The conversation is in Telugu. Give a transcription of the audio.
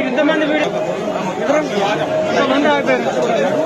ఇంతమంది వీడు ఇంతమంది ఆగిపోయారు ఆగారు